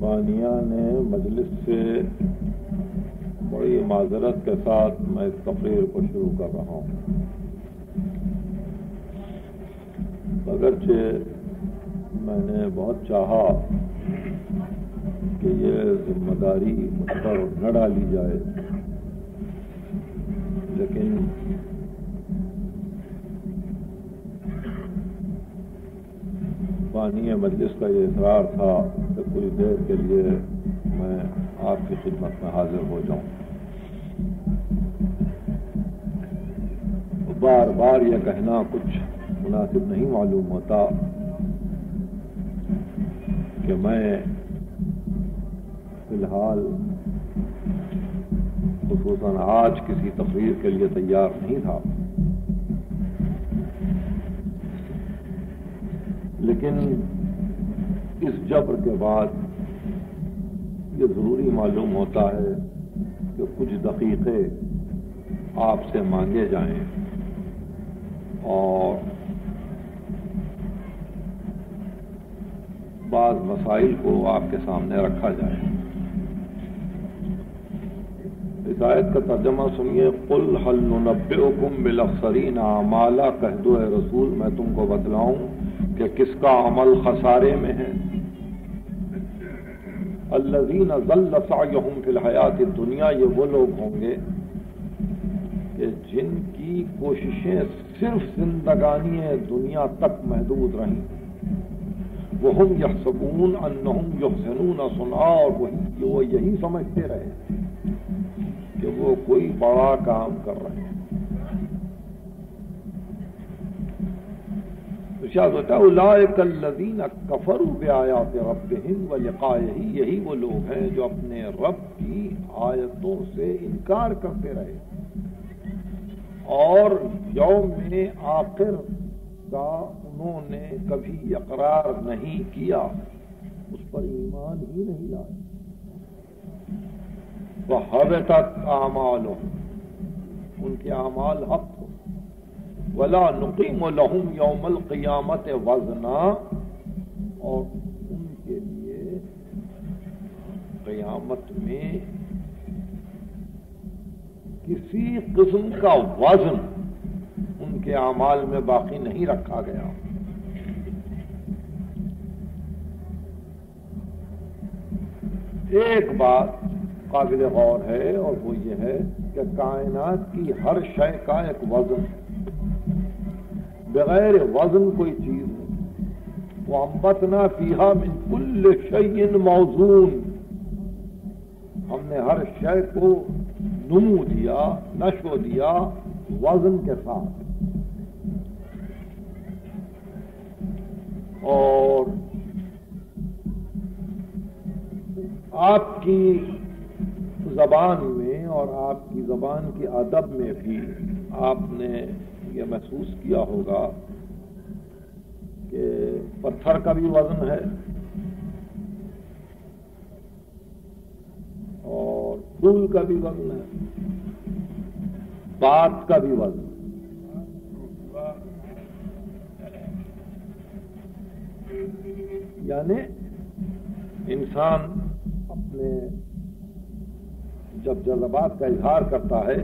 बानिया ने मजलिस से बड़ी माजरत के साथ मैं इस तकरीर को शुरू कर रहा हूँ। अगरचे मैंने बहुत चाहा कि ये ज़िम्मेदारी मुझ पर न डाली जाए, लेकिन बानी मजलिस का ये इसरार था कि कुछ देर के लिए मैं आपकी खिदमत में हाजिर हो जाऊँ। बार बार यह कहना कुछ मुनासिब नहीं मालूम होता कि मैं फ़िलहाल खसूस आज किसी तकरीर के लिए तैयार नहीं था। लेकिन इस जबर के बाद ये ज़रूरी मालूम होता है कि कुछ दकीक़े आपसे मांगे जाएँ और बाज मसाइल को आपके सामने रखा जाए। आयत का तर्जमा सुनिए, कुल हल नब्बेकुम बिलखसरीन आमाला कह दो रसूल, मैं तुमको बतलाऊं कि किसका अमल खसारे में है? अल्लजीन फिल हयात दुनिया, ये वो लोग होंगे कि जिनकी कोशिशें सिर्फ़ जिंदगानी दुनिया तक महदूद रहीं। वो हम यह सकून अन्नहुम यहसनून सुना, और वही, वो यही समझते रहे कि वो कोई बड़ा काम कर रहे हैं। उलाकल्लदीन कफर ब्यायात रब हिंद व लिकाही यही वो लोग हैं जो अपने रब की आयतों से इनकार करते रहे। और यौम में आखिर का उन्होंने कभी अकरार नहीं किया, उस पर ईमान ही नहीं लाया। वह हवे तक आमाल उनके अमाल हक वला नकीम लहुम यौमल क़ियामत वजना और उनके लिए क़यामत में किसी किस्म का वज़न उनके अमाल में बाकी नहीं रखा गया एक बात काबिल गौर है और वो ये है कि कायनात की हर शय का एक वज़न है बगैर वज़न कोई चीज़ नहीं वो अम्बतना पीहा मिन कुल शयन मौजून। हमने हर शय को नमू दिया, नशो दिया वज़न के साथ। और आपकी जबान में और आपकी जबान के अदब में भी आपने ये महसूस किया होगा कि पत्थर का भी वज़न है और फूल का भी वज़न है, बात का भी वज़न यानी इंसान अपने जब जज्बात का इजहार करता है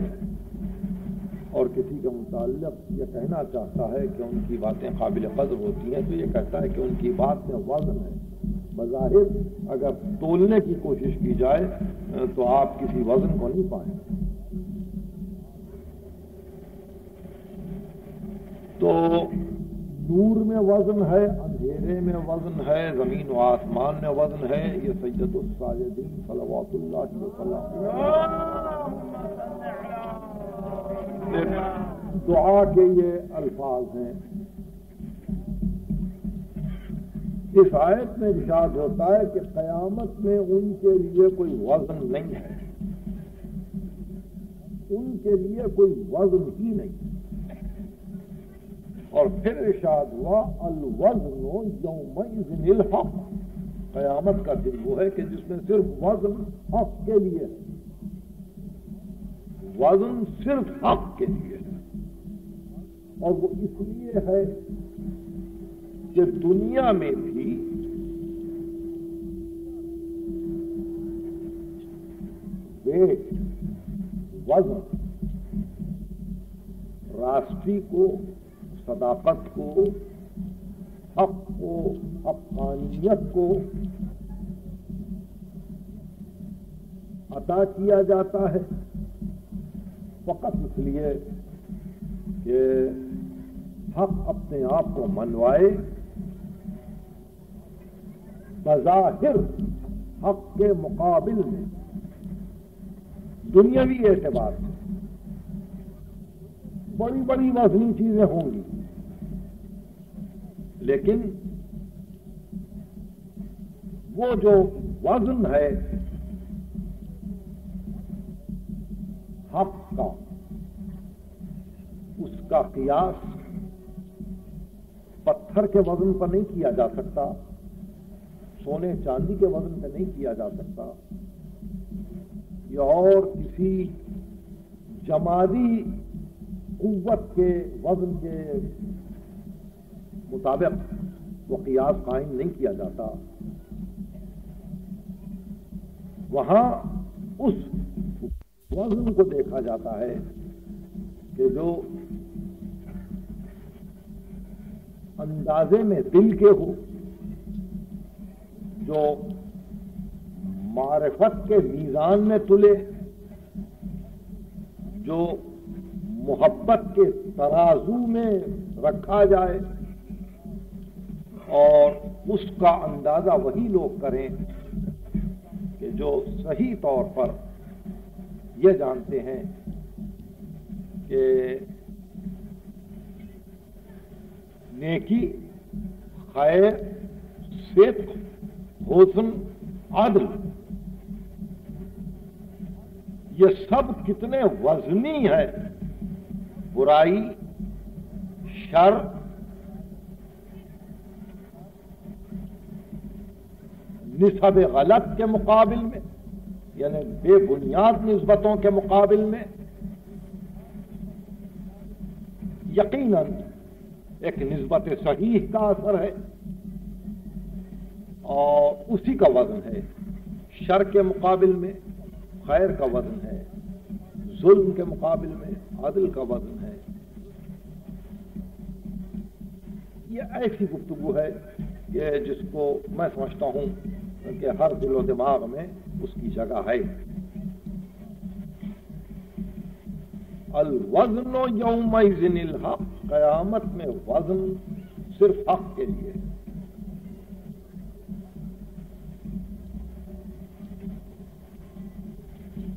और किसी के मुतालिक ये कहना चाहता है कि उनकी बातें काबिल कदर होती हैं तो ये कहता है कि उनकी बात में वज़न है। बज़ाहिर अगर तोलने की कोशिश की जाए तो आप किसी वज़न को नहीं पाए तो नूर में वज़न है, अंधेरे में वज़न है, ज़मीन व आसमान में वज़न है, ये सैयदुलसाजदीन सलवातुल्लाह दुआ के ये अल्फाज हैं। इस आयत में इशाद होता है कि कयामत में उनके लिए कोई वज़न नहीं है। उनके लिए कोई वज़न ही नहीं। और फिर इशाद हुआ, अलवजनो यौमिल हक कयामत का दिन वो है कि जिसमें सिर्फ़ वज़न हक के लिए है। वज़न सिर्फ़ हक के लिए है। और वो इसलिए है कि दुनिया में भी वेट वज़न राष्ट्रीय को सदाकत को, हक को हकानियत को अदा किया जाता है। फकत इसलिए कि हक अपने आप को मनवाए। बजाहिर हक के मुकाबिल में, दुनियावी एतबार से। बड़ी बड़ी वजनी चीज़ें होंगी। लेकिन वो जो वज़न है हक का उसका कियास पत्थर के वज़न पर नहीं किया जा सकता, सोने चांदी के वज़न पर नहीं किया जा सकता, या और किसी जमादी कुत के वज़न के मुताबिक वो कियास कायम नहीं किया जाता। वहाँ उस वज़न को देखा जाता है कि जो अंदाजे में दिल के हो, जो मारफत के मीजान में तुले, जो मोहब्बत के तराजू में रखा जाए और उसका अंदाज़ा वही लोग करें कि जो सही तौर पर यह जानते हैं कि नेकी, खैर सिद्क हुसन आदल ये सब कितने वजनी है? बुराई, शर, निसब गलत के मुकाबिल में। यानी बेबुनियाद नस्बतों के मुकाबिल में यकीनन एक नस्बत सही का असर है और उसी का वज़न है। शर के मुकाबिल में, खैर का वज़न है। जुल्म के मुकाबिल में आदिल का वज़न है। यह ऐसी गुफ्तु है कि जिसको मैं समझता हूँ कि हर दिलो दिमाग में उसकी जगह है। अल वज़न यौम हक कयामत में वज़न सिर्फ़ हक के लिए।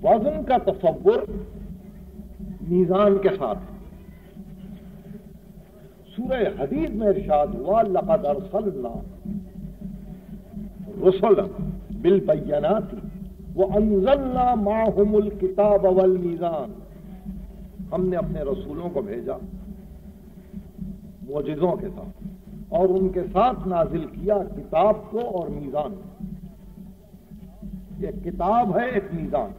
वज़न का तस्वुर मीजान के साथ सूरह हदीद में इर्शाद हुआ, लकद अरसलना रसुल बिल बैनाती वो अनजलना माहुमुल किताब अवल मीजान हमने अपने रसूलों को भेजा मोजिजों के साथ और उनके साथ नाजिल किया किताब को और मीजान को एक किताब है एक मीजान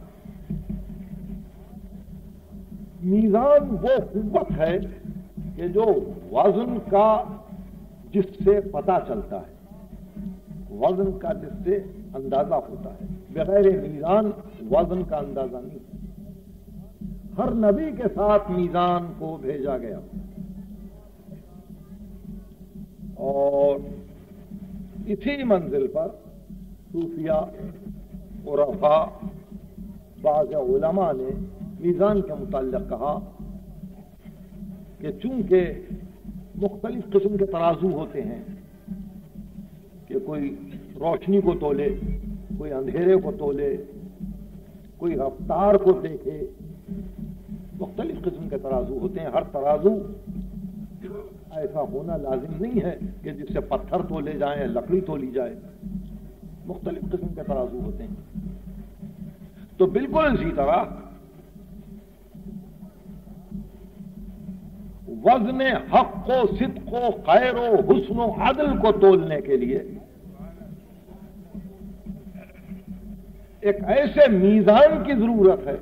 मीजान वो कुत है कि जो वज़न का जिससे पता चलता है वज़न का जिससे अंदाज़ा होता है। बगैर मीजान, वज़न का अंदाज़ा नहीं है हर नबी के साथ मीजान को भेजा गया। और इसी मंजिल पर सूफिया बाज उलमा ने मीज़ान के मुतल कहा कि चूँकि मुख्तलिफ़ किस्म के तराजू होते हैं कि कोई रोशनी को तोले, कोई अंधेरे को तोले, कोई रफ्तार को देखे। मुख्तलिफ़ किस्म के तराजू होते हैं। हर तराजू ऐसा होना लाजिम नहीं है कि जिससे पत्थर तोले जाए, लकड़ी तोली जाए। मुख्तलिफ़ किस्म के तराजू होते हैं। तो बिल्कुल इसी तरह वज़न हक को सिद को खैर हुसन अदल को तोलने के लिए एक ऐसे मीजान की ज़रूरत है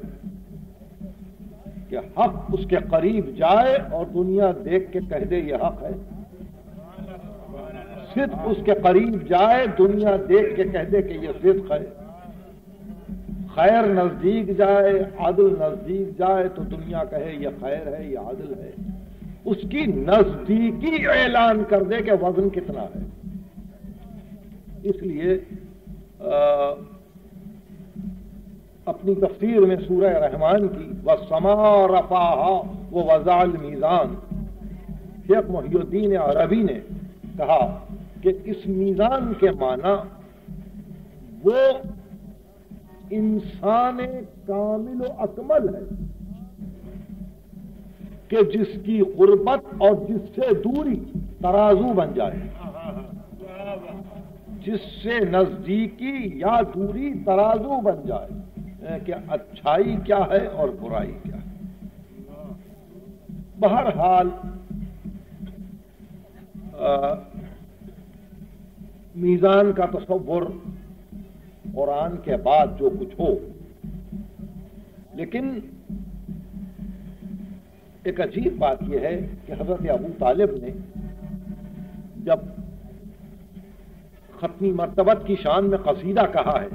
कि हक उसके करीब जाए और दुनिया देख के कह दे ये हक है। सिद्क उसके करीब जाए दुनिया देख के कह दे कि ये सिद्क है। खैर नज़दीक जाए आदल नज़दीक जाए तो दुनिया कहे ये खैर है ये आदल है। उसकी नजदीकी ऐलान कर दे कि वज़न कितना है। इसलिए आ, अपनी तफसीर में सूरह रहमान की व समा रफाहा, व वजाल मीज़ान। शेख मोहुद्दीन अरबी ने कहा कि इस मीज़ान के माना, वो इंसान कामिल अकमल है कि जिसकी गुर्बत और जिससे दूरी तराजू बन जाए, जिससे नजदीकी या दूरी तराजू बन जाए। कि अच्छाई क्या है और बुराई क्या है? बहरहाल मीजान का तस्वुर कुरान के बाद जो कुछ हो, लेकिन एक अजीब बात यह है कि हज़रत अबू तालिब ने जब खत्मी मरतबत की शान में कसीदा कहा है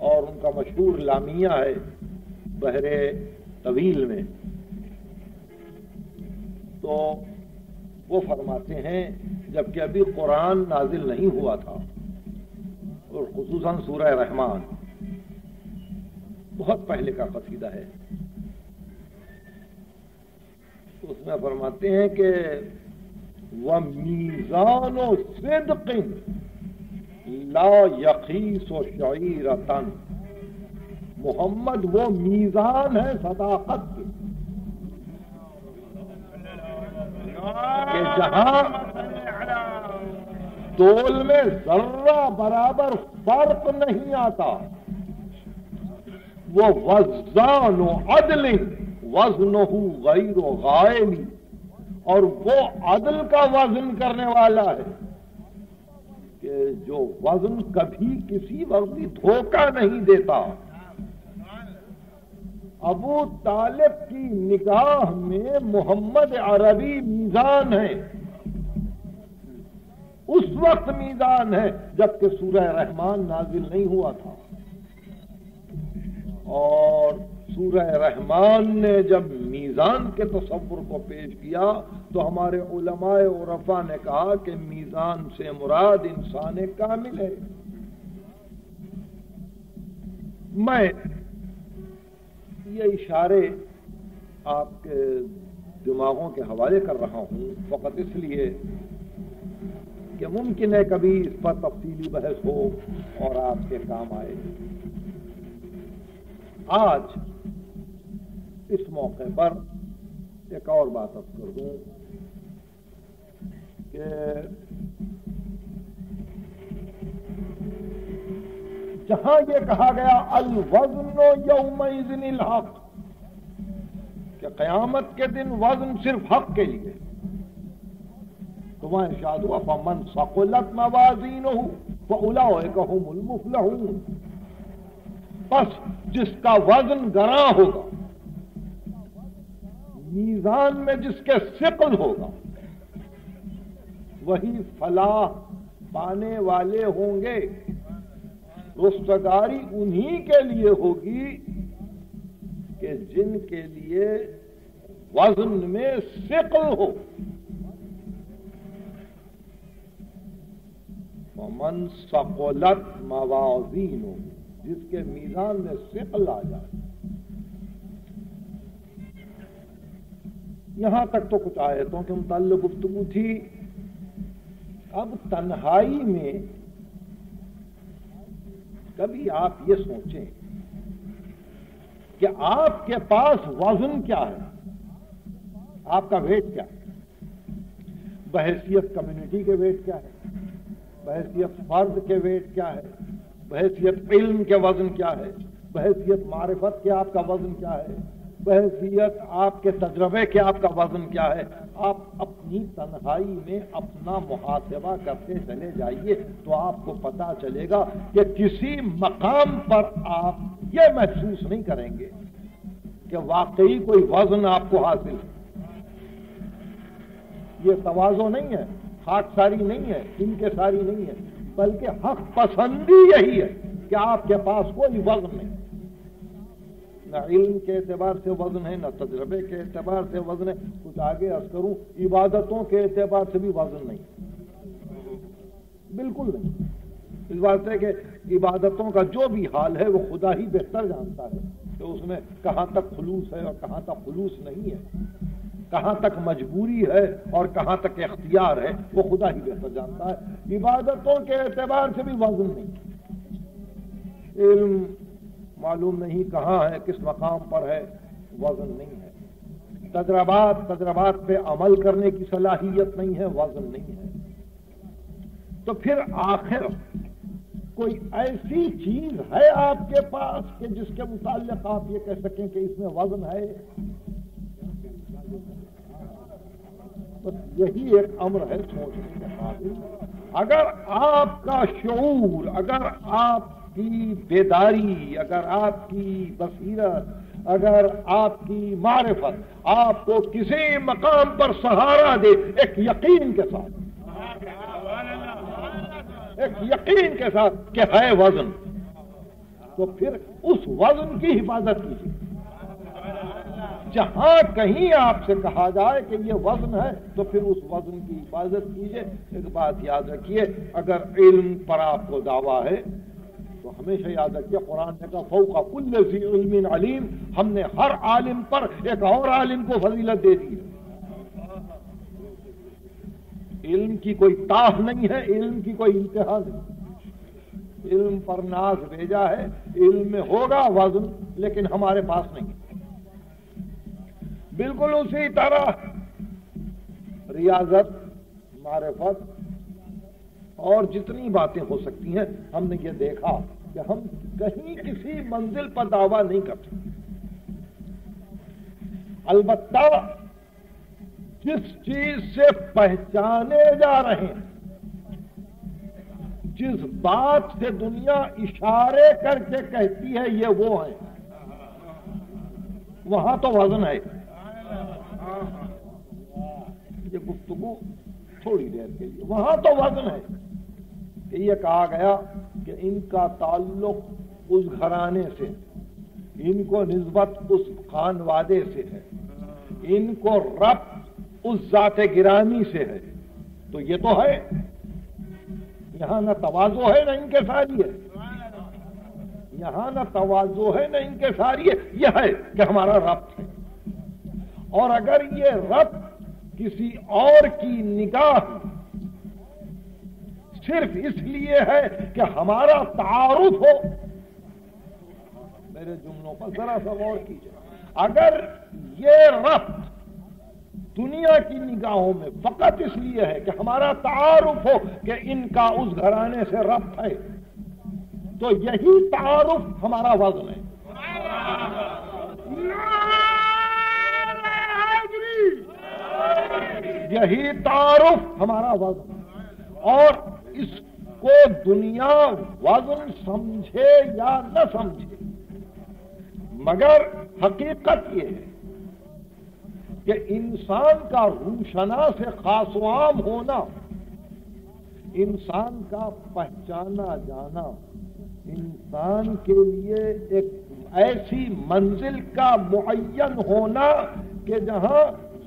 और उनका मशहूर लामिया है बहरे तवील में। तो वो फरमाते हैं, जबकि अभी कुरान नाजिल नहीं हुआ था, और खसूस सूरह रहमान बहुत पहले का कसीदा है। उसमें फरमाते हैं कि वह मीजान ला यकीस शरीरतन मोहम्मद वो मीजान है सदाकत के जहाँ तोल में जर्रा बराबर फ़र्क नहीं आता वो वजान अदलिन वज़न गैर गायली और वो अदल का वज़न करने वाला है कि जो वज़न कभी किसी वक्त धोखा नहीं देता। अबू तालिब की निगाह में मोहम्मद अरबी मीजान है। उस वक्त मीजान है, जबकि सूरह रहमान नाजिल नहीं हुआ था। और सूरह रहमान ने जब मीज़ान के तस्वुर को पेश किया तो हमारे उलमाए उरफा ने कहा कि मीज़ान से मुराद इंसान कामिल है। मैं ये इशारे आपके दिमागों के हवाले कर रहा हूँ फकत इसलिए कि मुमकिन है कभी इस पर तफसीली बहस हो और आपके काम आए। आज इस मौके पर एक और बात अब कर दूँ। जहाँ ये कहा गया अल वजनो यौमिन हक, कि कयामत के दिन वज़न सिर्फ़ हक के लिए। तो वहाँ इर्शाद हुआ, फमन सकुलत मवाजीन हो उलामुफलहून बस जिसका वज़न गरा होगा, मीजान में जिसके सिकल होगा वही फलाह पाने वाले होंगे। रुस्तगारी उन्हीं के लिए होगी कि जिनके लिए वज़न में सिकल हो। मन सकोलत मवाजीन हो जिसके मीजान में सिकल आ जाए। यहाँ तक तो कुछ आयतों के मुताल गुफ्तगु थी। अब तन्हाई में कभी आप ये सोचें कि आपके पास वज़न क्या है? आपका वेट क्या है? बहसीत कम्युनिटी के वेट क्या है? बहसीत फर्द के वेट क्या है? बहसीत इल्म के वज़न क्या है? बहसीत मारिफत के आपका वज़न क्या है? बहसीत आपके तजर्बे के आपका वज़न क्या है? आप अपनी तन्हाई में अपना मुहासबा करते चले जाइए तो आपको पता चलेगा कि किसी मकाम पर आप ये महसूस नहीं करेंगे कि वाकई कोई वज़न आपको हासिल है। ये तवाजो नहीं है खाक सारी नहीं है इनके सारी नहीं है, बल्कि हक पसंदी यही है कि आपके पास कोई वज़न नहीं। न इल्म के एतबार से वज़न है, न तजर्बे के एतबार से वज़न है। कुछ आगे अर्ज़ करूँ, इबादतों के एतबार से भी वज़न नहीं। बिल्कुल नहीं। इस बात है कि इबादतों का जो भी हाल है, वो खुदा ही बेहतर जानता है तो उसमें कहाँ तक खलूस है और कहाँ तक खलूस नहीं है। कहाँ तक मजबूरी है और कहाँ तक इख्तियार है, वो खुदा ही बेहतर जानता है। इबादतों के एतबार से भी वज़न नहीं। इल्म मालूम नहीं कहाँ है, किस मकाम पर है, वज़न नहीं है। तजरबात तजरबात पे अमल करने की सलाहियत नहीं है, वज़न नहीं है। तो फिर आखिर कोई ऐसी चीज़ है आपके पास कि जिसके मुतालिक आप ये कह सकें कि इसमें वज़न है? बस यही एक अम्र है सोचने के काबिल। अगर आपका शूर अगर आपकी बेदारी, अगर आपकी बसीरत, अगर आपकी मारिफत आपको किसी मकाम पर सहारा दे एक यकीन के साथ। एक यकीन के साथ कि है वज़न। तो फिर उस वज़न की हिफाजत कीजिए। जहाँ कहीं आपसे कहा जाए कि ये वज़न है तो फिर उस वज़न की हिफाजत कीजिए। एक बात याद रखिए, अगर इल्म पर आपको दावा है तो हमेशा याद रखिए, कुरान ने कहा, फौका कुल्ल इल्मिन अलीम, हमने हर आलिम पर एक और आलिम को फजीलत दे दी है। इल्म की कोई ताह नहीं है, इल्म की कोई इंतहा नहीं। इल्म पर नाज भेजा है, इल्म में होगा वज़न, लेकिन हमारे पास नहीं बिल्कुल उसी तरह रियाजत, मारफत, और जितनी बातें हो सकती हैं, हमने ये देखा। कि हम कहीं किसी मंजिल पर दावा नहीं कर सकते। अलबत्ता जिस चीज़ से पहचाने जा रहे हैं, जिस बात से दुनिया इशारे करके कहती है, ये वो है। वहाँ तो वज़न है। ये गुफ्तगु थोड़ी देर के लिए। वहाँ तो वज़न है कि ये कहा गया कि इनका ताल्लुक उस घराने से इनको नस्बत उस खानवादे से है। इनको रब उस जाते गिरानी से है। तो ये तो है। यहाँ ना तवाजो है ना इनके सारी है। यहाँ ना तवाजो है ना इनके सारी है। यह है कि हमारा रब है। और अगर ये रब किसी और की निगाह सिर्फ़ इसलिए है कि हमारा तारुफ हो। मेरे जुमलों पर जरा सा गौर कीजिए। अगर ये रब्त दुनिया की निगाहों में फकत इसलिए है कि हमारा तारुफ हो कि इनका उस घराने से रब्त है तो यही तारुफ हमारा वज़न है। यही तारुफ हमारा वज़न और इसको दुनिया वज़न समझे या न समझे, मगर हकीकत यह है कि इंसान का रूशना से खासवाम होना, इंसान का पहचाना जाना, इंसान के लिए एक ऐसी मंजिल का मुन होना कि जहाँ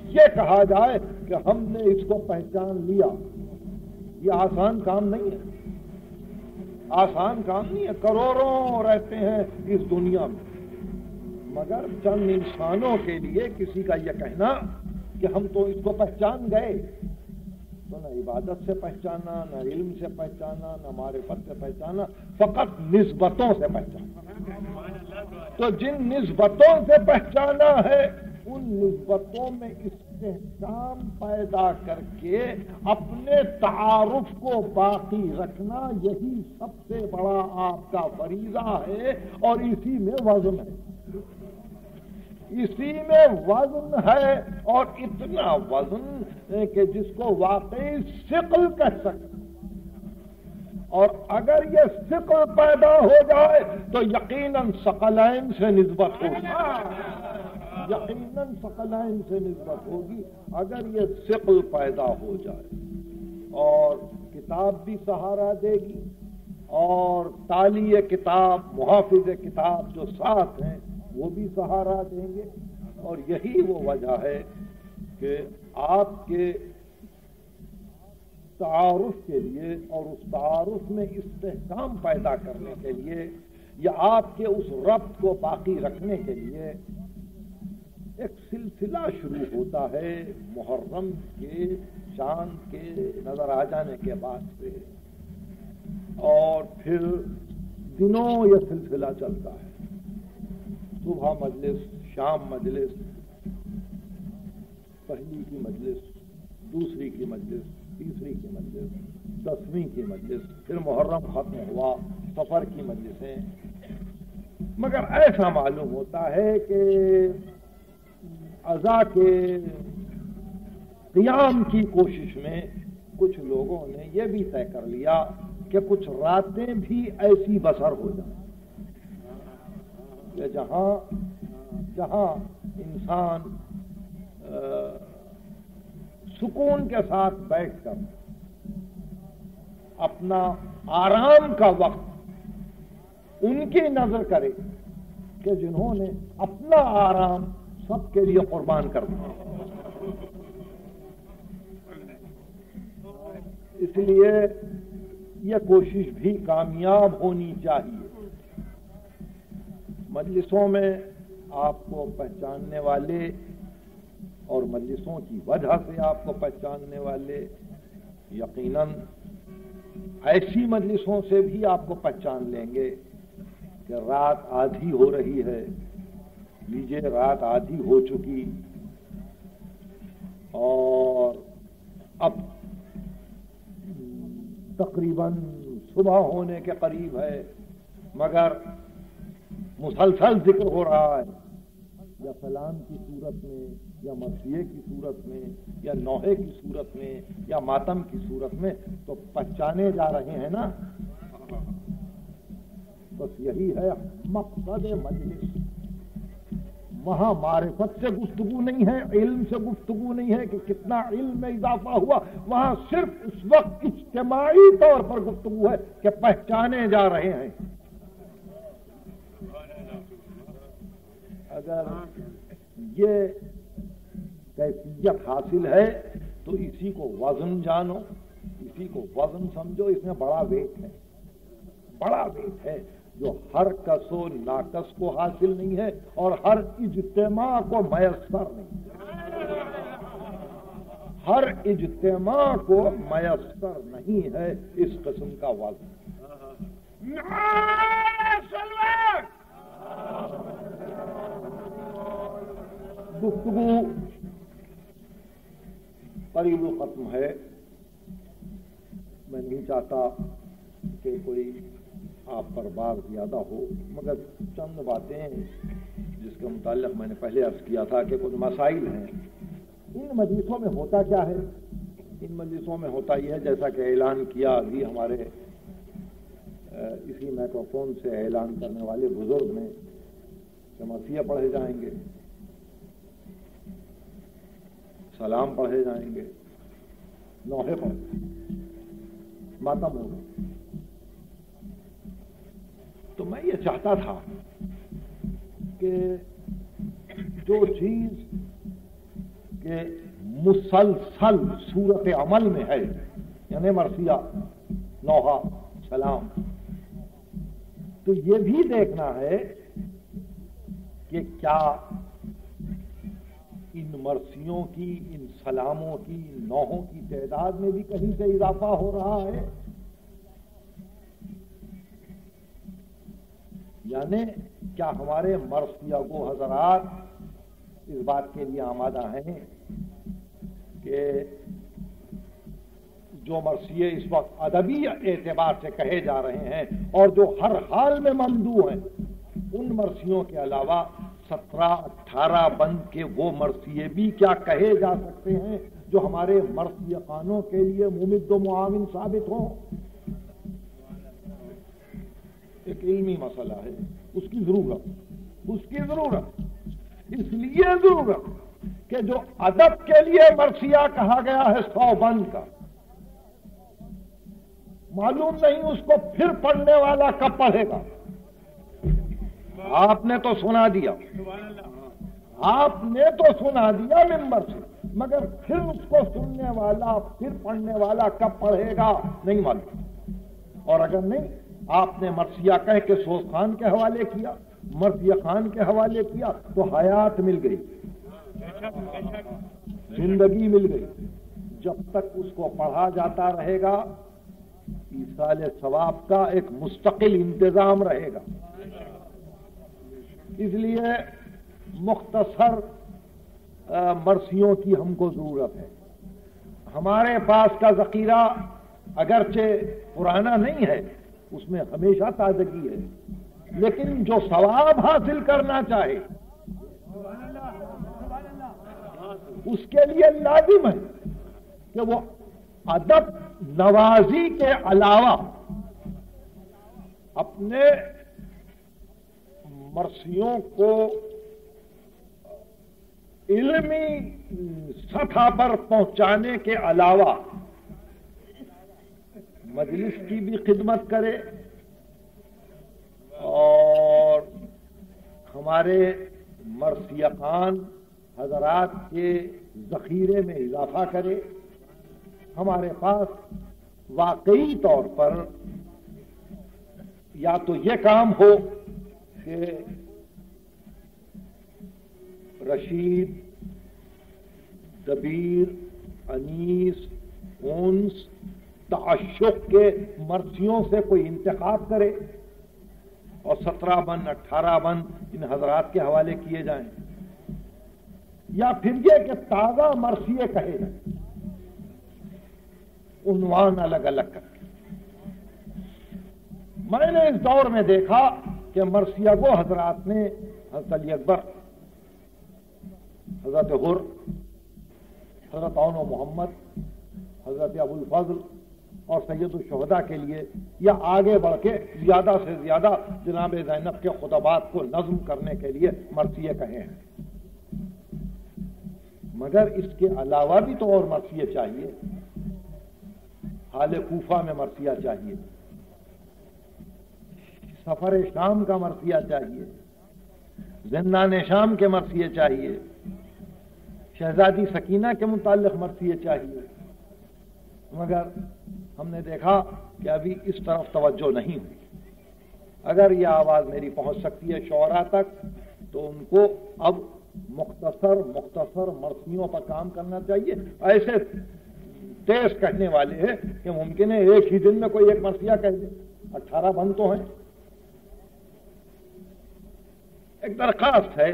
ये कहा जाए कि हमने इसको पहचान लिया। ये आसान काम नहीं है। आसान काम नहीं है। करोड़ों रहते हैं इस दुनिया में। मगर चंद इंसानों के लिए किसी का यह कहना कि हम तो इसको पहचान गए। तो न इबादत से पहचाना, न इल्म से पहचाना, न हमारे मारिफत से पहचाना, फकत निस्बतों से पहचाना। तो जिन निस्बतों से पहचाना है, उन निस्बतों में इस्तेहकाम पैदा करके अपने तारुफ को बाकी रखना यही सबसे बड़ा आपका फरीजा है और इसी में वज़न है। इसी में वज़न है और इतना वज़न कि जिसको वाकई सिकल कह सकते और अगर ये सिकल पैदा हो जाए तो यकीनन सकलैन से निस्बत होगी। यकीनन सकलैन से निस्बत होगी, अगर ये सिकल पैदा हो जाए। और किताब भी सहारा देगी, और ताली किताब, मुहाफिज किताब जो साथ हैं, वो भी सहारा देंगे। और यही वो वजह है कि आपके तारुफ के लिए और उस तारुफ में इस्तेकाम पैदा करने के लिए, या आपके उस रब्त को बाकी रखने के लिए एक सिलसिला शुरू होता है मुहर्रम के, चाँद के नज़र आ जाने के बाद से। और फिर दिनों यह सिलसिला चलता है। सुबह मजलिस, शाम मजलिस, पहली की मजलिस, दूसरी की मजलिस, तीसरी की मजलिस, दसवीं की मजलिस, फिर मुहर्रम खत्म हुआ, सफ़र की मजलिसें। मगर ऐसा मालूम होता है कि अजा के क्याम की कोशिश में कुछ लोगों ने यह भी तय कर लिया कि कुछ रातें भी ऐसी बसर हो जाए। जहाँ जहाँ इंसान सुकून के साथ बैठकर अपना आराम का वक्त उनकी नज़र करे कि जिन्होंने अपना आराम सबके लिए कुर्बान कर दिया इसलिए यह कोशिश भी कामयाब होनी चाहिए। मजलिसों में आपको पहचानने वाले और मजलिसों की वजह से आपको पहचानने वाले यकीनन ऐसी मजलिसों से भी आपको पहचान लेंगे कि रात आधी हो रही है। लीजिए, रात आधी हो चुकी। और अब तकरीबन सुबह होने के करीब है, मगर मुसलसल ज़िक्र हो रहा है। या सलाम की सूरत में, या मसीहे की सूरत में, या नौहे की सूरत में, या मातम की सूरत में तो पहचाने जा रहे हैं ना। बस यही है मकसद मजलिस वहाँ मारिफत से गुफ्तगु नहीं है, इल्म से गुफ्तगु नहीं है कि कितना इल्म में इजाफा हुआ। वहाँ सिर्फ़ इस वक्त इज्तमाही तौर पर गुफ्तगु है कि पहचाने जा रहे हैं। अगर ये कैफियत हासिल है तो इसी को वज़न जानो, इसी को वज़न समझो, इसमें बड़ा वेट है। बड़ा वेट है। जो हर कसो नाकस को हासिल नहीं है और हर इज्तमा को मयसर नहीं हर इज्तमा को मयसर नहीं है इस किस्म का वाज गुफ्तगु करीब खत्म है। मैं नहीं चाहता कि कोई आप पर बार ज़्यादा हो। मगर चंद बातें जिसके मुतालिक मैंने पहले अर्ज़ किया था कि कुछ मसाइल हैं। इन मजलिसों में होता क्या है? इन मजलिसों में होता यह है, जैसा कि ऐलान किया अभी हमारे इसी माइक्रोफोन से ऐलान करने वाले बुज़ुर्ग ने मसीह पढ़े जाएँगे, सलाम पढ़े जाएँगे, नौहे पर मातम होगा। तो मैं ये चाहता था कि जो चीज़ के मुसलसल सूरत अमल में है, यानी मरसिया, नौहा, सलाम तो ये भी देखना है कि क्या इन मरसियों की, इन सलामों की, इन नौहों की तादाद में भी कहीं से इजाफा हो रहा है? यानी क्या हमारे मरसिया को हजरात इस बात के लिए आमादा हैं कि जो मरसिए इस वक्त अदबी एतबार से कहे जा रहे हैं और जो हर हाल में ममदू हैं, उन मरसियों के अलावा सत्रह, अठारह बंद के वो मरसिए भी क्या कहे जा सकते हैं जो हमारे मरसिया खानों के लिए मुमिद मुआविन साबित हों? एक इल्मी मसला है, उसकी ज़रूरत उसकी ज़रूरत। इसलिए ज़रूरत कि जो अदब के लिए मरसिया कहा गया है, सौ बंद का। मालूम नहीं उसको फिर पढ़ने वाला कब पढ़ेगा। आपने तो सुना दिया। आपने तो सुना दिया मेंबर से, मगर फिर उसको सुनने वाला, फिर पढ़ने वाला कब पढ़ेगा, नहीं मालूम। और अगर नहीं आपने मरसिया कह के सोस खान के हवाले किया, मरसिया खान के हवाले किया तो हयात मिल गई। ज़िंदगी मिल गई। जब तक उसको पढ़ा जाता रहेगा ईसाल सवाब का एक मुस्तकिल इंतज़ाम रहेगा। इसलिए मुख्तसर मरसियों की हमको ज़रूरत है। हमारे पास का जखीरा अगरचे पुराना नहीं है उसमें हमेशा ताजगी है। लेकिन जो सवाब हासिल करना चाहे, उसके लिए लाजिम है कि वो अदब नवाजी के अलावा अपने मर्सियों को इल्मी सतह पर पहुँचाने के अलावा मजलिस की भी खिदमत करे और हमारे मरसियाखान हजरात के जखीरे में इजाफा करे। हमारे पास वाकई तौर पर या तो ये काम हो कि रशीद, दबीर, अनीस ओंस ताशुक के मर्जियों से कोई इंतखाब करे और सत्रह बन, अठारह बन, इन हजरात के हवाले किए जाएँ। या फिर ये कि ताज़ा मरसिए कहे जाए। उन्वान अलग अलग करके। मैंने इस दौर में देखा कि मरसिया को हजरात ने, हज़रत अली अकबर, हज़रत हुर, हज़रत मोहम्मद, हज़रत अबुल फजल और सैयद शहदा के लिए, या आगे बढ़ के ज़्यादा से ज़्यादा जनाब जैनब के खुतबात को नज्म करने के लिए मरसिए कहे। हैं मगर इसके अलावा भी तो और मरसिए चाहिए। हाल कूफा में मरसिया चाहिए। सफ़र शाम का मरसिया चाहिए। जिंदान शाम के मरसिए चाहिए। शहजादी सकीना के मुतालिक मरसिए चाहिए। मगर हमने देखा कि अभी इस तरफ़ तवज्जो नहीं हुई। अगर यह आवाज़ मेरी पहुँच सकती है शौरा तक तो उनको अब मुख्तसर मुख्तसर मरसियों पर काम करना चाहिए। ऐसे तेज कहने वाले हैं कि मुमकिन है एक ही दिन में कोई एक मरसिया कह दे। अट्ठारह बंद तो हैं। एक दरखास्त है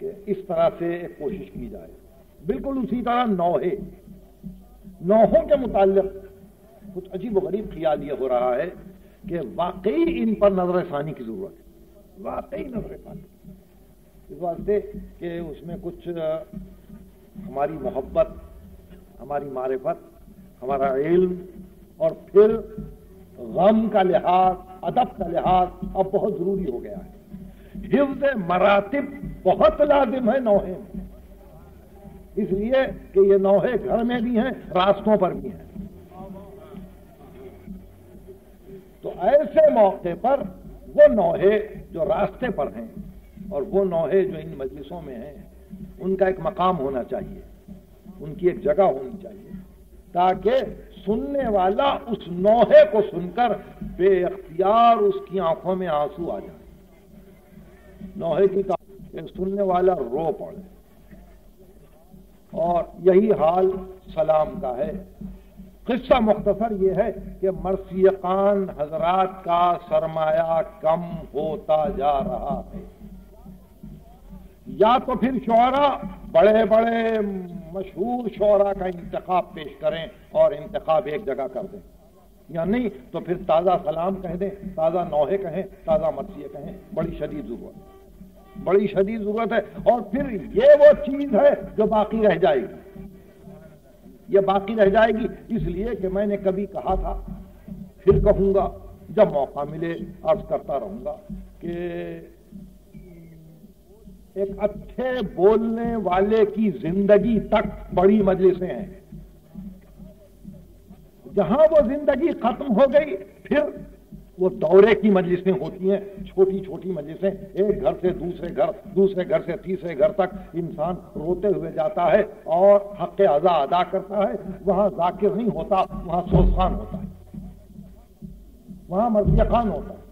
कि इस तरह से एक कोशिश की जाए। बिल्कुल उसी तरह नौहे नौहों के मुतालिक कुछ अजीब गरीब ख्याल यह हो रहा है कि वाकई इन पर नज़र षानी की ज़रूरत है। वाकई नज़र षानी इस वास्ते कि उसमें कुछ हमारी मोहब्बत, हमारी मारिफत, हमारा इल्म और फिर गम का लिहाज, अदब का लिहाज अब बहुत ज़रूरी हो गया है। हिफ्ज मरातिब बहुत लाजिम है नौहे। में इसलिए कि ये नौहे घर में भी हैं, रास्तों पर भी हैं। तो ऐसे मौके पर वो नौहे जो रास्ते पर हैं और वो नौहे जो इन मजलिसों में हैं, उनका एक मकाम होना चाहिए। उनकी एक जगह होनी चाहिए। ताकि सुनने वाला उस नौहे को सुनकर बेअख्तियार उसकी आँखों में आँसू आ जाए। नौहे की सुनने वाला रो पड़े। और यही हाल सलाम का है। किस्सा मुख्तसर ये है कि मरसियकान हजरात का सरमाया कम होता जा रहा है। या तो फिर शोरा बड़े बड़े मशहूर शोरा का इंतखब पेश करें और इंतखब एक जगह कर दें। या नहीं तो फिर ताज़ा सलाम कह दें, ताज़ा नौहे कहें, ताज़ा मरसिए कहें, बड़ी शदीद ज़रूरत। बड़ी शदीद ज़रूरत है और फिर ये वो चीज़ है जो बाकी रह जाएगी। ये बाकी रह जाएगी। इसलिए कि मैंने कभी कहा था, फिर कहूँगा, जब मौका मिले, अर्ज़ करता रहूँगा कि एक अच्छे बोलने वाले की ज़िंदगी तक बड़ी मजलिसें हैं। जहाँ वो ज़िंदगी खत्म हो गई, फिर वो दौरे की मजलिसें होती हैं छोटी छोटी मजलिसें, एक घर से दूसरे घर दूसरे घर से तीसरे घर तक इंसान रोते हुए जाता है और हक अजा अदा करता है। वहाँ जाकिर नहीं होता, वहाँ सोसान होता है। वहाँ मर्जिया खान होता है।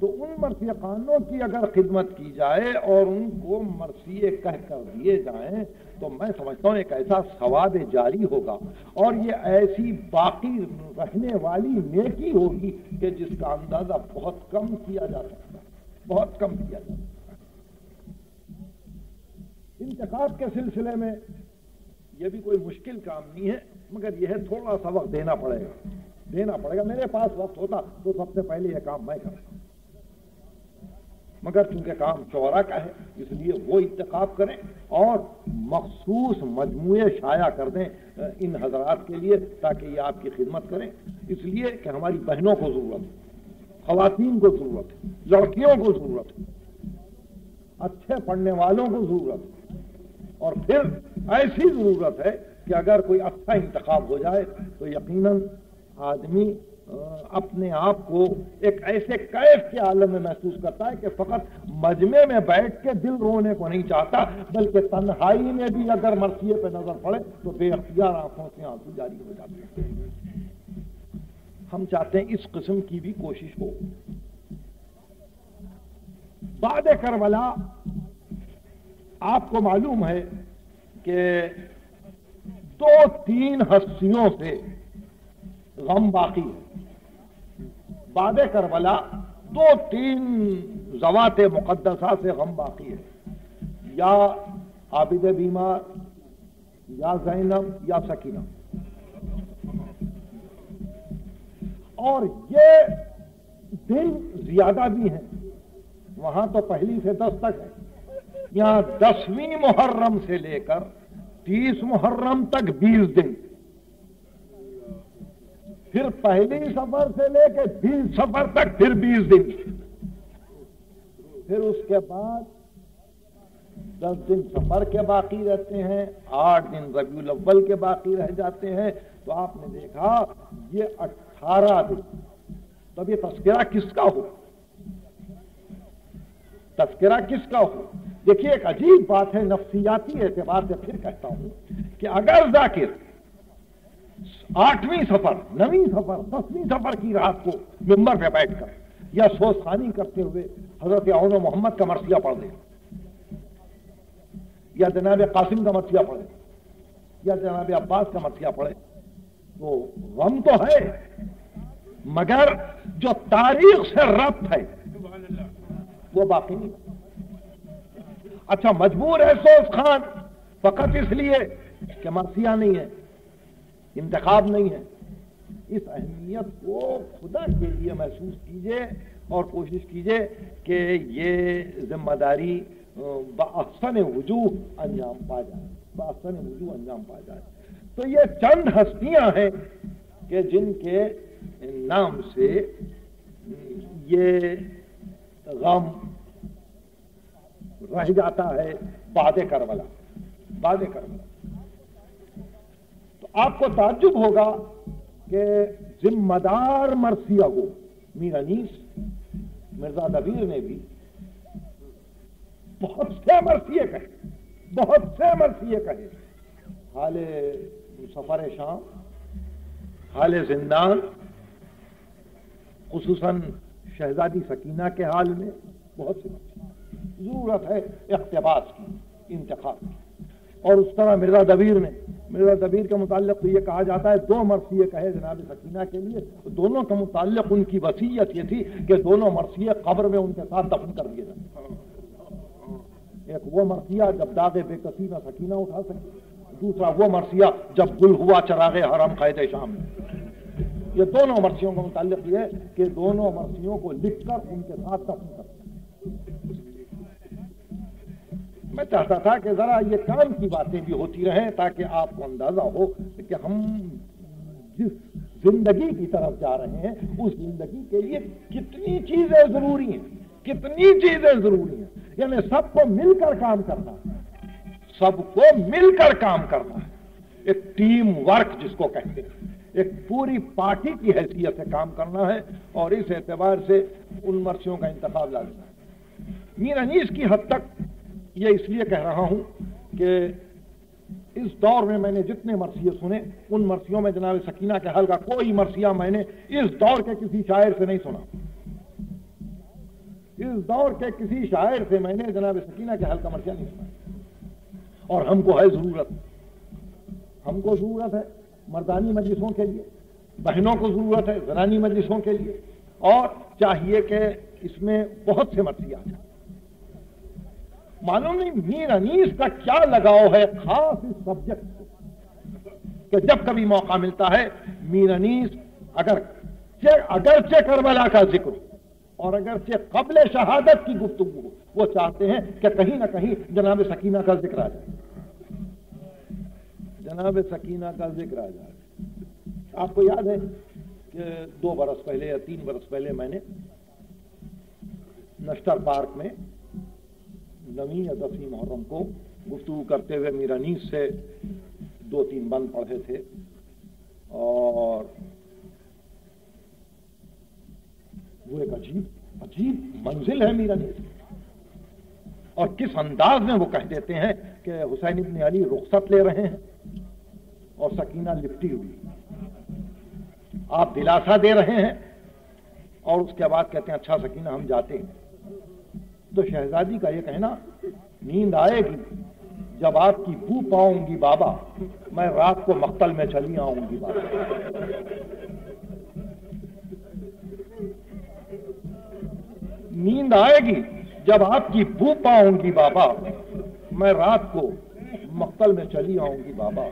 तो उन मरसियाखानों की अगर खिदमत की जाए और उनको मरसिए कह कर दिए जाएँ तो मैं समझता हूँ एक ऐसा सवाद जारी होगा। और ये ऐसी बाकी रहने वाली नेकी होगी कि जिसका अंदाज़ा बहुत कम किया जा सकता है। बहुत कम किया जा सकता है। के सिलसिले में यह भी कोई मुश्किल काम नहीं है, मगर यह थोड़ा सा वक्त देना पड़ेगा। देना पड़ेगा। मेरे पास वक्त होता तो सबसे पहले यह काम मैं करता। मगर चूँकि काम चौरा का है, इसलिए वो इंतखब करें और मखसूस मजमू शाया कर दें इन हजरात के लिए ताकि ये आपकी खिदमत करें। इसलिए कि हमारी बहनों को ज़रूरत है खातन को ज़रूरत है, लड़कियों को ज़रूरत है, अच्छे पढ़ने वालों को ज़रूरत है। और फिर ऐसी ज़रूरत है कि अगर कोई अच्छा इंतखब हो जाए तो यकीनन आदमी अपने आप को एक ऐसे कैफ के आलम में महसूस करता है कि फकत मजमे में बैठ के दिल रोने को नहीं चाहता, बल्कि तन्हाई में भी अगर मरसिए पे नज़र पड़े तो बेअख्तियार आँखों से आँसू जारी हो जाते हैं। हम चाहते हैं इस किस्म की भी कोशिश हो। बाद करबला, आपको मालूम है कि दो तीन हस्तियों से गम बाकी है। बाद करबला, दो तीन जवात मुकदसा से गम बाकी है। या आबिद बीमार, या जैनम या सकीना और ये दिन ज़्यादा भी हैं, वहाँ तो पहली से दस तक है। यहाँ दसवीं मुहर्रम से लेकर तीस मुहर्रम तक बीस दिन। फिर पहली सफ़र से लेकर बीस सफ़र तक फिर बीस दिन। फिर उसके बाद दस दिन सफ़र के बाकी रहते हैं, आठ दिन रबी अव्वल के बाकी रह जाते हैं। तो आपने देखा, ये अठारह दिन। तब ये तस्करा किसका हो तस्करा किसका हो देखिए, एक अजीब बात है, नफसियाती एतबार से फिर कहता हूँ कि अगर जाकिर आठवीं सफ़र, नवीं सफ़र, दसवीं सफ़र की रात को मिंबर पे बैठकर या सोसानी करते हुए हज़रत अन मोहम्मद का मरसिया पढ़ दे या जनाब कासिम का मरसिया पढ़े या जनाब अब्बास का मरसिया पढ़े तो गम तो है, मगर जो तारीख से रब्त है, वो बाकी नहीं। अच्छा मजबूर है सोस खान फकत इसलिए कि मरसिया नहीं है। इंतखाब नहीं है। इस अहमियत को खुदा के लिए महसूस कीजिए और कोशिश कीजिए कि ये ज़िम्मेदारी बसन वजूह अंजाम पा जाए। बसन वजूह अंजाम पा जाए। तो ये चंद हस्तियाँ हैं कि जिनके नाम से ये गम रह जाता है बादे करबला। बादे करबला। तो आपको ताजुब होगा कि जिम्मेदार मरसिया को मीर अनीस, मिर्ज़ा दबीर ने भी बहुत से मरसिए कहे, बहुत से मरसिए कहे। हाले सफ़र शाम, हाल जिंदान, खसूसन शहजादी सकीना के हाल में बहुत से ज़रूरत है इकतबास की, इंतखाब की। और उस तरह मिर्ज़ा दबीर ने मिर्ज़ा दबीर के मुतालिक तो ये कहा जाता है, दो मरसिए कहे जनाब सकीना के लिए दोनों के मुतालिक उनकी वसीयत ये थी कि दोनों मरसिए कब्र में उनके साथ दफन कर दिए जाए एक वो मरसिया जब दागे बेकसी में सकीना उठा सके, दूसरा वो मरसिया जब गुल हुआ चरागे हरम कैद शाम में। ये दोनों मरसियों का मुतालिक ये कि दोनों मरसियों को लिखकर उनके साथ दफन कर मैं चाहता था कि जरा ये काम की बातें भी होती रहें ताकि आपको अंदाज़ा हो कि हम जिस ज़िंदगी की तरफ़ जा रहे हैं, उस ज़िंदगी के लिए कितनी चीज़ें ज़रूरी हैं, कितनी चीज़ें ज़रूरी हैं। यानी सबको मिलकर काम करना, सबको मिलकर काम करना है। एक टीम वर्क जिसको कहते हैं, एक पूरी पार्टी की हैसियत से काम करना है और इस एतबार से उन मर्सियों का इंतज़ाम लाजना है। मीर अनीस की हद तक ये इसलिए कह रहा हूँ कि इस दौर में मैंने जितने मरसिए सुने, उन मरसियों में जनाब सकीना के हल का कोई मरसिया मैंने इस दौर के किसी शायर से नहीं सुना। इस दौर के किसी शायर से मैंने जनाब सकीना के हल का मरसिया नहीं सुना। और हमको है ज़रूरत। हमको ज़रूरत है मर्दानी मजलिसों के लिए, बहनों को ज़रूरत है, जनानी मजलिसों के लिए। और चाहिए कि इसमें बहुत से मरसिया जाए मालूम नहीं मीर अनीस का क्या लगाव है? खास इस सब्जेक्ट कि जब कभी मौका मिलता है, मीर अनीस, अगर चे अगर चे करबला का ज़िक्र और अगर चे कबल शहादत की गुफ्तु वो चाहते हैं कि कहीं ना कहीं जनाब सकीना का ज़िक्र आ जाए। जनाब सकीना का ज़िक्र आ जाए। आपको याद है कि दो बरस पहले या तीन बरस पहले मैंने नस्टर पार्क में नवी या दसवीं मुहर्रम को गुफ्तु करते हुए मीरानीस से दो तीन बंद पढ़े थे और वो एक अजीब अजीब मंजिल है मीरानीस और किस अंदाज में वो कह देते हैं कि हुसैन इब्न अली रुखसत ले रहे हैं और सकीना लिपटी हुई आप दिलासा दे रहे हैं और उसके बाद कहते हैं अच्छा सकीना हम जाते हैं तो शहजादी का ये कहना, नींद आएगी जब आपकी बू पाऊँगी बाबा। मैं रात को मख्तल में चली आऊँगी बाबा। नींद आएगी जब आपकी बू पाऊँगी बाबा। मैं रात को मख्तल में चली आऊँगी बाबा।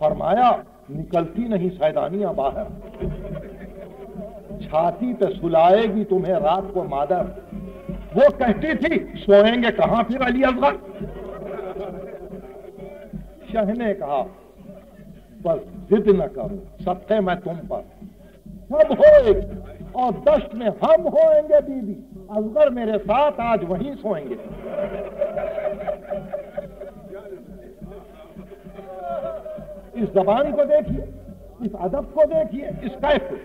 फरमाया, निकलती नहीं सैदानियाँ बाहर। छाती पे सुलाएगी तुम्हें रात को मादर। वो कहती थी, सोएँगे कहाँ फिर अली अफगर शह ने कहा, बस जिद न करो, सत्य मैं तुम पर। सब होएगी और दस्त में हम होएँगे बीबी अजगर मेरे साथ आज वहीं सोएँगे। इस जबान को देखिए, इस अदब को देखिए, इस कैफ को।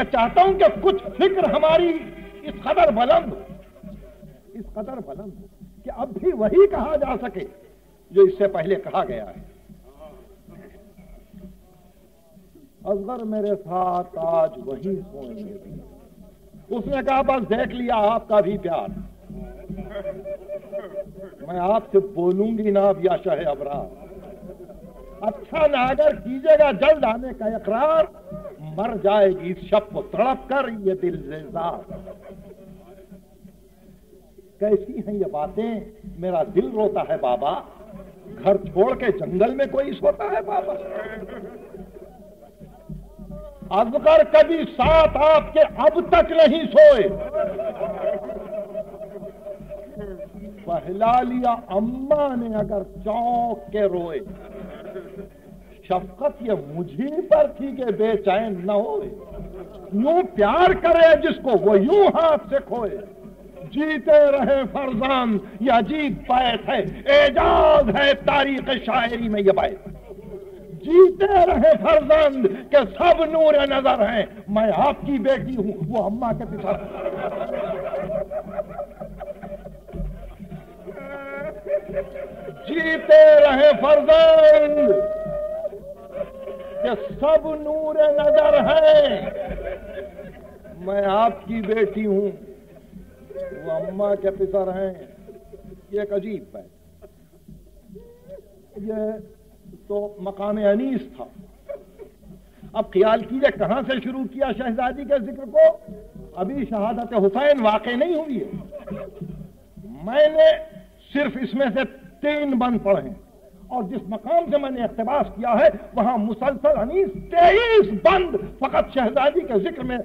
मैं चाहता हूँ कि कुछ फ़िक्र हमारी इस कदर बुलंद इस कदर बुलंद कि अब भी वही कहा जा सके जो इससे पहले कहा गया है। असगर मेरे साथ आज वही सोएँगे। उसने कहा, बस देख लिया, आपका भी प्यार। मैं आपसे बोलूँगी ना अब या शहे अबरार। अच्छा नागर कीजिएगा जल्द आने का इकरार। मर जाएगी शप तड़प कर ये दिल जेजार कैसी हैं ये बातें? मेरा दिल रोता है बाबा। घर छोड़ के जंगल में कोई सोता है बाबा। अजगर कभी साथ आपके अब तक नहीं सोए। पहला लिया अम्मा ने अगर चौंक के रोए। शफकत ये मुझे पर थी कि बेचैन न हो यूँ प्यार करे जिसको वो यूँ हाथ से खोए। जीते रहे फरजान ये अजीब बैत है। एजाज है तारीख शायरी में ये बैत। जीते रहे फरजंद के सब नूर नज़र हैं। मैं आपकी बेटी हूँ, वो अम्मा के पिता। जीते रहे फरजंद के सब नूर नज़र हैं। मैं आपकी बेटी हूँ। वो अम्मा के पितर हैं। ये एक अजीब है। ये तो मकाम अनीस था। अब ख्याल कीजिए, कहाँ से शुरू किया शहजादी के ज़िक्र को? अभी शहादत हुसैन वाकई नहीं हुई है। मैंने सिर्फ़ इसमें से तीन बंद पढ़े हैं। और जिस मकाम से मैंने इकतबास किया है, वहाँ मुसलसल अनीस तेईस बंद फकत शहजादी के ज़िक्र में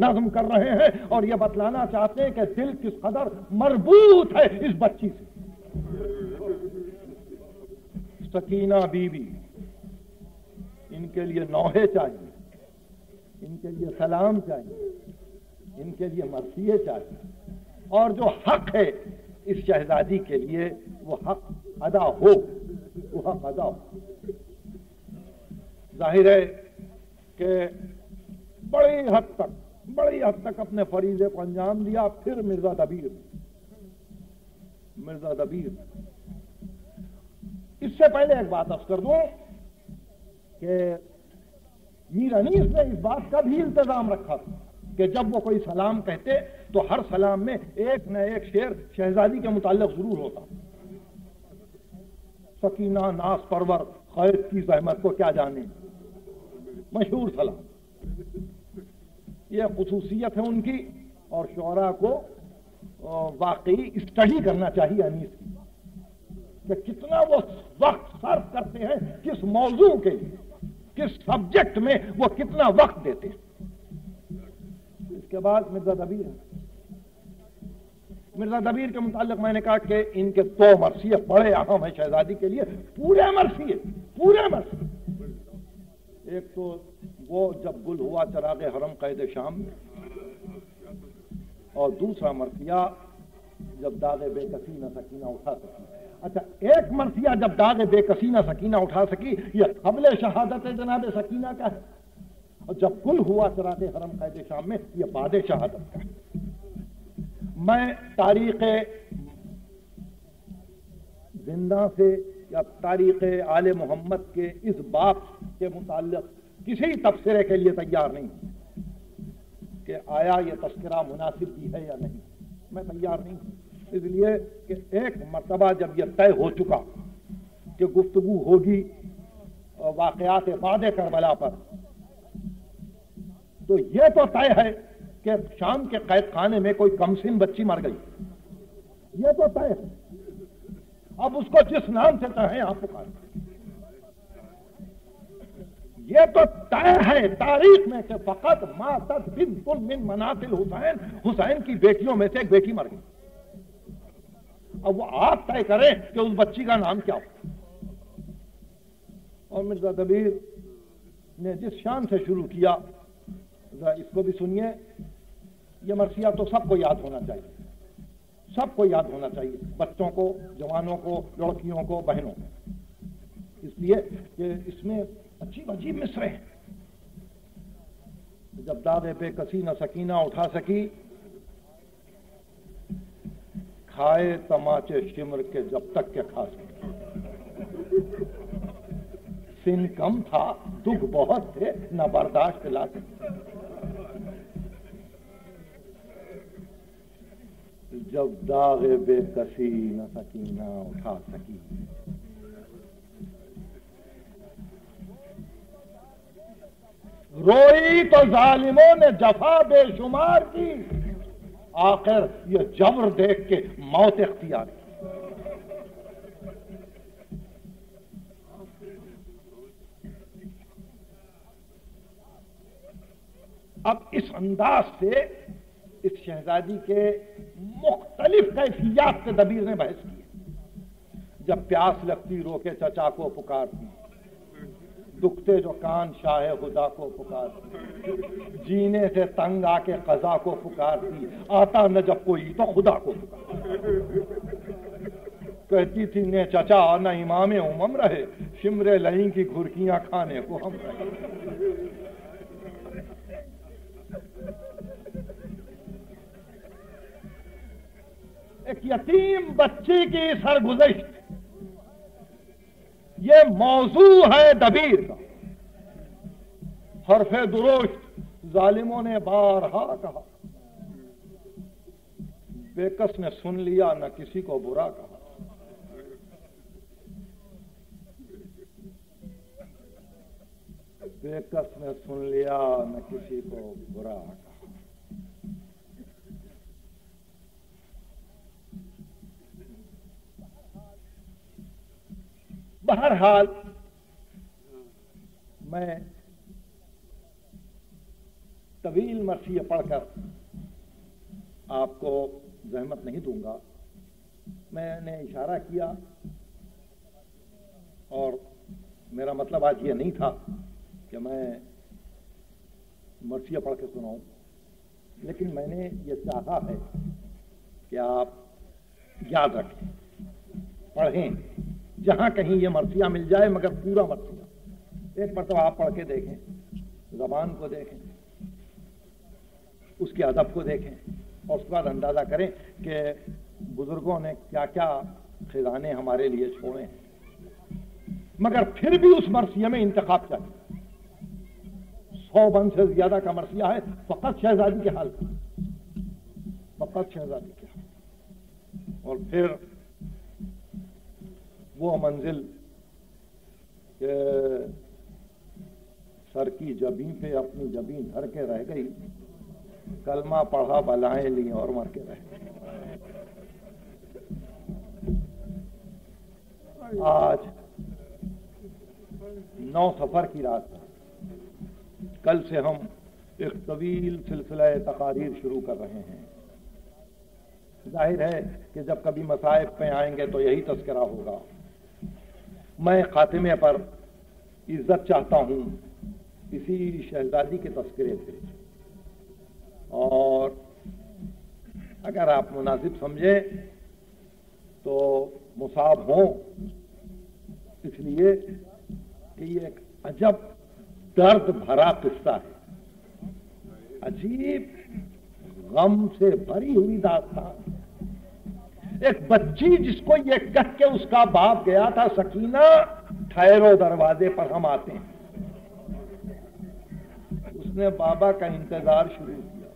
नज्म कर रहे हैं। और यह बतलाना चाहते हैं कि दिल किस कदर मरबूत है इस बच्ची से। सकीना बीबी, इनके लिए नौहे चाहिए, इनके लिए सलाम चाहिए, इनके लिए मरसिए चाहिए। और जो हक है इस शहजादी के लिए, वो हक अदा हो वह अदा हो ज़ाहिर है कि बड़ी हद तक बड़ी हद तक अपने फरीजे को अंजाम दिया फिर मिर्ज़ा दबीर मिर्ज़ा दबीर इससे पहले एक बात अर्ज़ कर दूँ कि मीर अनीस ने इस बात का भी इंतज़ाम रखा था कि जब वो कोई सलाम कहते तो हर सलाम में एक न एक शेर शहजादी के मुतालिक ज़रूर होता सकीना नास परवर, खैर की जहमत को क्या जाने? मशहूर सलाम। यह खसूसियत है उनकी और शोरा को वाकई स्टडी करना चाहिए अनीस की। कि कितना वो वक्त सर्व करते हैं, किस मौजू के किस सब्जेक्ट में वो कितना वक्त देते हैं। इसके बाद मिर्ज़ा दबीर मिर्ज़ा दबीर के मुतालिक मैंने कहा कि इनके दो तो मरसिए बड़े अहम है शहजादी के लिए। पूरे मरसिए पूरे मरसिए एक तो वो जब गुल हुआ चरागे हरम कैद शाम में, और दूसरा मरसिया जब दागे बेकसी न सकीना उठा सकी। अच्छा एक मरसिया जब दाग बेकसीना सकीना उठा सकी यह कबल शहादत जनाब सकीना का। है और जब गुल हुआ चराते हरम कैद शाम में यह बाद शहादत का है। मैं तारीख ज़िंदा से या तारीख आल मोहम्मद के इस बाप के मुतालिक किसी तबसरे के लिए तैयार नहीं कि आया ये तस्करा मुनासिब भी है या नहीं। मैं तैयार नहीं इसलिए कि एक मरतबा जब यह तय हो चुका कि गुफ्तगु होगी वाकयात बाद करबला पर तो यह तो तय है कि शाम के कैद खाने में कोई कमसिन बच्ची मर गई। यह तो तय है। अब उसको जिस नाम से चाहे आप पुकार। यह तो तय है, तारीख में से फकत मातद बिन मिन मनातिल हुसैन हुसैन की बेटियों में से एक बेटी मर गई। अब वो आप तय करें कि उस बच्ची का नाम क्या हो। और मिर्ज़ा दबीर ने जिस शान से शुरू किया इसको भी सुनिए ये मरसिया तो सबको याद होना चाहिए सबको याद होना चाहिए बच्चों को जवानों को लड़कियों को बहनों को इसलिए कि इसमें अजीब अजीब मिसरे हैं जब दादे पे कसी न सकीना उठा सकी खाए तमाचे शिमर के जब तक के खा सके सिन कम था दुख बहुत थे न बर्दाश्त ला सकते जब दागे बेकसी न सकी न उठा सकी रोई तो जालिमों ने जफा बेशुमार की आखिर ये जबर देख के मौत इख्तियार की अब इस अंदाज से इस शहजादी के मुख्तलिफ़ कैफियात से दबीर ने बहस की जब प्यास लगती रोके चचा को पुकारती दुखते जो कान शाह खुदा को पुकारती जीने से तंग आके कजा को पुकारती आता न जब कोई तो खुदा को कहती थी ने चचा न इमाम उमम रहे। शिमरे लही की घुरकियाँ खाने को हम रहे। एक यतीम बच्ची की सरगुजश ये मौजू है दबीर। का हरफे दुरुस्त जालिमों ने बारहा कहा। बेकस ने सुन लिया, न किसी को बुरा कहा। बेकस ने सुन लिया, न किसी को बुरा कहा। बहरहाल मैं तवील मरसिया पढ़कर आपको जहमत नहीं दूँगा। मैंने इशारा किया और मेरा मतलब आज ये नहीं था कि मैं मरसिया पढ़ के सुनाऊं, लेकिन मैंने ये चाहा है कि आप याद रखें, पढ़ें। जहाँ कहीं ये मरसिया मिल जाए, मगर पूरा मरसिया एक मरतबा आप पढ़ के देखें, जबान को देखें, उसके अदब को देखें, और उसके बाद अंदाज़ा करें कि बुज़ुर्गों ने क्या क्या खजाने हमारे लिए छोड़े। हैं मगर फिर भी उस मरसिया में इंतखाब चाहिए सौ बन से ज़्यादा का मरसिया है, फकत शहजादी के हाल फकत शहजादी के हाल और फिर वो मंजिल के सर की जबी पे अपनी जबी धर के रह गई कलमा पढ़ा बलाएँ ली और मर के रह गई आज नौ सफ़र की रात कल से हम एक तवील सिलसिला तकारीर शुरू कर रहे हैं ज़ाहिर है कि जब कभी मसाइब पे आएँगे तो यही तस्करा होगा मैं खातिमे पर इज़्ज़त चाहता हूँ। इसी शहजादी के तस्करे से। और अगर आप मुनासिब समझे तो मुसाब हो। इसलिए कि ये एक अजब दर्द भरा किस्सा है। अजीब गम से भरी हुई दास्तान। एक बच्ची जिसको ये कह के उसका बाप गया था सकीना, ठहरो दरवाजे पर, हम आते हैं। उसने बाबा का इंतज़ार शुरू किया।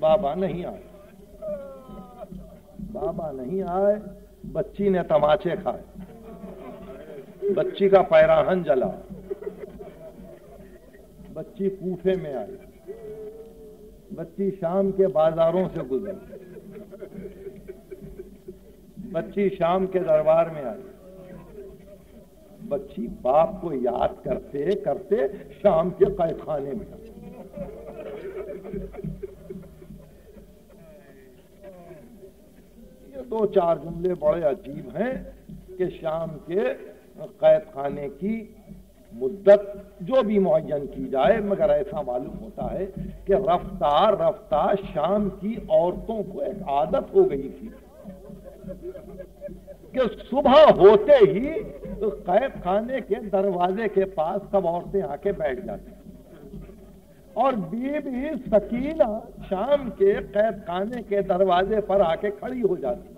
बाबा नहीं आए। बाबा नहीं आए, बच्ची ने तमाचे खाए। बच्ची का पैराहन जला। बच्ची कूफे में आई। बच्ची शाम के बाजारों से गुजरी। बच्ची शाम के दरबार में आई। बच्ची बाप को याद करते करते शाम के कैद खाने में ये दो चार जुमले बड़े अजीब हैं कि शाम के कैद खाने की मुद्दत जो भी मुन की जाए, मगर ऐसा मालूम होता है कि रफ्तार रफ्तार शाम की औरतों को एक आदत हो गई थी कि सुबह होते ही तो कैद खाने के दरवाजे के पास सब औरतें आके बैठ जाती और बीबी सकीना शाम के कैद खाने के दरवाजे पर आके खड़ी हो जाती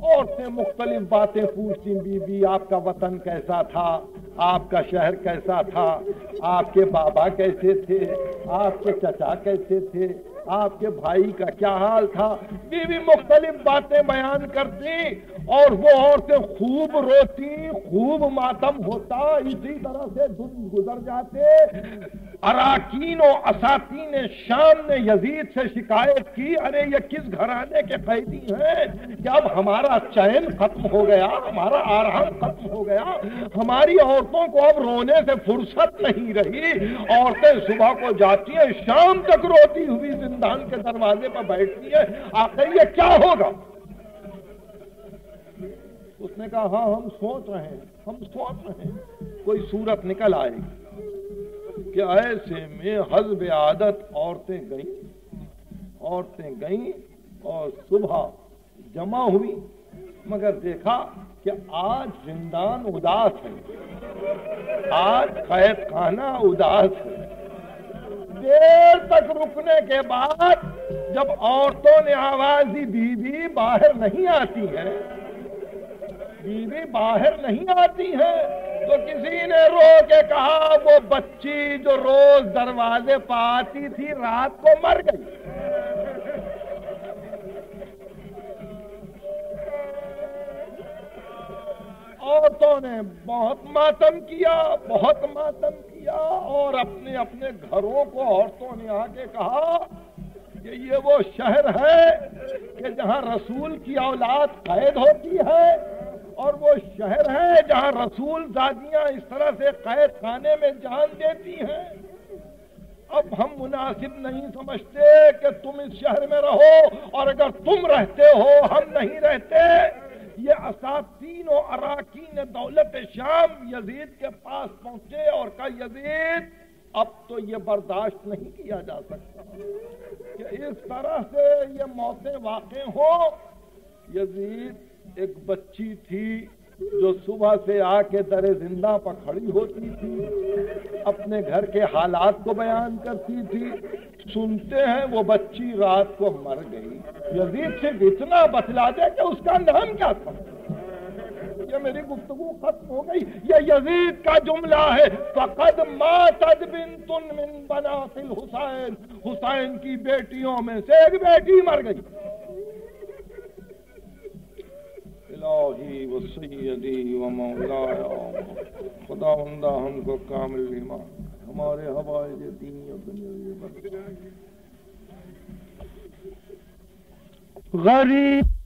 औरतें मुख्तलिफ़ बातें पूछती, बीबी, आपका वतन कैसा था? आपका शहर कैसा था? आपके बाबा कैसे थे? आपके चचा कैसे थे? आपके भाई का क्या हाल था? बीवी मुख्तलिफ़ बातें बयान करती और वो औरतें खूब रोती, खूब मातम होता, इसी तरह से दिन गुजर जाते। अराकीन और असातीन शाम ने यजीद से शिकायत की, अरे ये किस घराने के कैदी हैं? कि अब हमारा चैन खत्म हो गया, हमारा आराम खत्म हो गया, हमारी औरतों को अब रोने से फुर्सत नहीं रही। औरतें सुबह को जाती हैं, शाम तक रोती हुई जिंदान के दरवाजे पर बैठती है। आखिर ये क्या होगा? उसने कहा हाँ हम सोच रहे हैं, हम सोच रहे हैं, कोई सूरत निकल आएगी। कि ऐसे में हजब आदत औरतें गईं। औरतें गईं और सुबह जमा हुई, मगर देखा कि आज जिंदान उदास है। आज कैद खाना उदास है। देर तक रुकने के बाद जब औरतों ने आवाज़ दी बीबी बाहर नहीं आती है बीबी बाहर नहीं आती है। तो किसी ने रो के कहा, वो बच्ची जो रोज दरवाजे पर आती थी, रात को मर गई। औरतों ने बहुत मातम किया, बहुत मातम किया, और अपने अपने घरों को औरतों ने आके कहा कि ये वो शहर है कि जहाँ रसूल की औलाद कैद होती है। और वो शहर है जहाँ रसूल दादियाँ इस तरह से कैद खाने में जान देती हैं। अब हम मुनासिब नहीं समझते कि तुम इस शहर में रहो और अगर तुम रहते हो, हम नहीं रहते। ये असातीन और अराकीन दौलत शाम यजीद के पास पहुँचे और का यजीद, अब तो ये बर्दाश्त नहीं किया जा सकता। कि इस तरह से ये मौतें वाक़ हो, यजीद एक बच्ची थी जो सुबह से आके दरे ज़िंदा पर खड़ी होती थी, अपने घर के हालात को बयान करती थी। सुनते हैं वो बच्ची रात को मर गई। यजीद से इतना बतला दे कि उसका नाम क्या था? ये मेरी गुफ्तगु खत्म हो गई। ये यजीद का जुमला है। फकद मातद बिन तुन मिन हुसैन। हुसैन की बेटियों में से एक बेटी मर गई। इलाही व सैदी व मौलाया हमको कामिल ईमान हमारे हवाए दीनी दुनिया गरीब